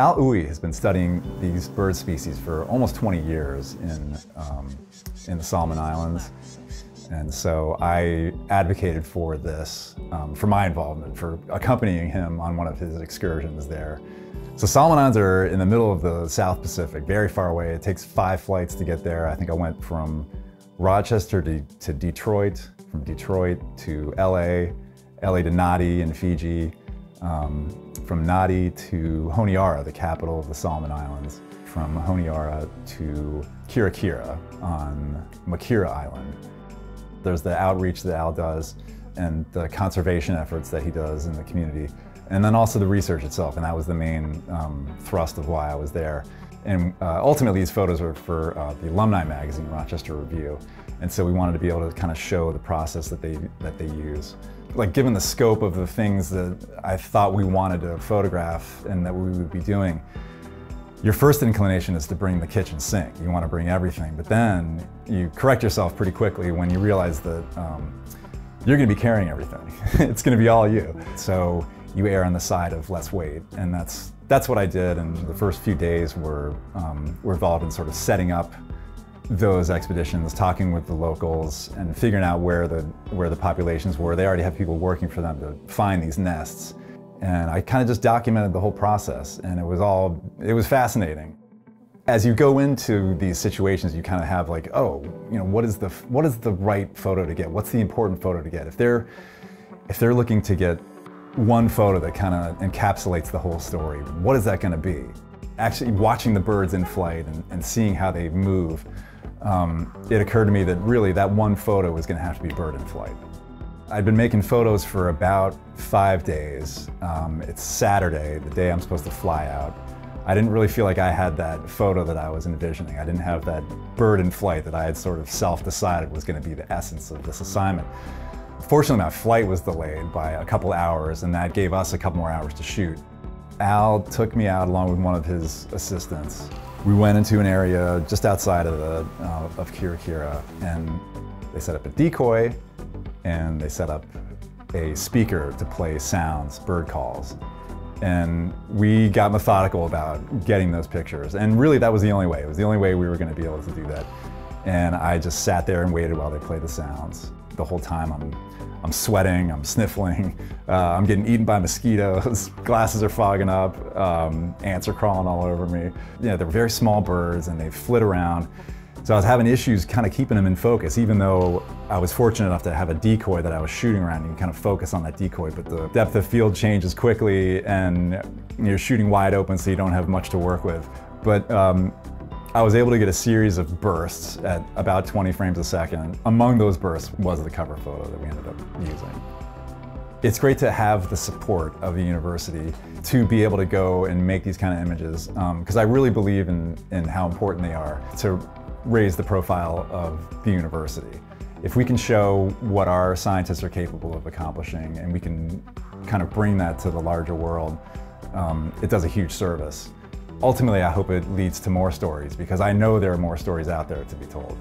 Al Uy has been studying these bird species for almost 20 years in, um, in the Solomon Islands. And so I advocated for this, um, for my involvement, for accompanying him on one of his excursions there. So Solomon Islands are in the middle of the South Pacific, very far away. It takes five flights to get there. I think I went from Rochester to, to Detroit, from Detroit to LA, LA to Nadi in Fiji, um, from Nadi to Honiara, the capital of the Solomon Islands, from Honiara to Kirakira on Makira Island. There's the outreach that Al does and the conservation efforts that he does in the community. And then also the research itself, and that was the main um, thrust of why I was there. And uh, ultimately these photos were for uh, the alumni magazine, Rochester Review. And so we wanted to be able to kind of show the process that they, that they use. Like given the scope of the things that I thought we wanted to photograph and that we would be doing, your first inclination is to bring the kitchen sink. You want to bring everything, but then you correct yourself pretty quickly when you realize that um, you're going to be carrying everything. it's going to be all you. So you err on the side of less weight, and that's that's what I did. And the first few days were um, were involved in sort of setting up those expeditions, talking with the locals, and figuring out where the where the populations were. They already have people working for them to find these nests. And I kind of just documented the whole process, and it was all, it was fascinating. As you go into these situations, you kind of have like, oh, you know, what is the what is the right photo to get? What's the important photo to get? If they're if they're looking to get one photo that kind of encapsulates the whole story, what is that going to be? Actually, watching the birds in flight and, and seeing how they move, um, it occurred to me that really that one photo was going to have to be bird in flight. I'd been making photos for about five days. Um, it's Saturday, the day I'm supposed to fly out. I didn't really feel like I had that photo that I was envisioning. I didn't have that bird in flight that I had sort of self-decided was going to be the essence of this assignment. Fortunately, my flight was delayed by a couple hours, and that gave us a couple more hours to shoot. Al took me out along with one of his assistants. We went into an area just outside of, the, uh, of Kirakira, and they set up a decoy and they set up a speaker to play sounds, bird calls. And we got methodical about getting those pictures. And really that was the only way. It was the only way we were gonna be able to do that. And I just sat there and waited while they played the sounds. The whole time I'm, I'm sweating, I'm sniffling, uh, I'm getting eaten by mosquitoes, glasses are fogging up, um, ants are crawling all over me. You know, they're very small birds and they flit around. So I was having issues kind of keeping them in focus, even though I was fortunate enough to have a decoy that I was shooting around. and You kind of focus on that decoy, but the depth of field changes quickly and you're shooting wide open so you don't have much to work with. But um, I was able to get a series of bursts at about 20 frames a second. Among those bursts was the cover photo that we ended up using. It's great to have the support of the university to be able to go and make these kind of images because um, I really believe in, in how important they are to raise the profile of the university. If we can show what our scientists are capable of accomplishing and we can kind of bring that to the larger world, um, it does a huge service. Ultimately, I hope it leads to more stories because I know there are more stories out there to be told.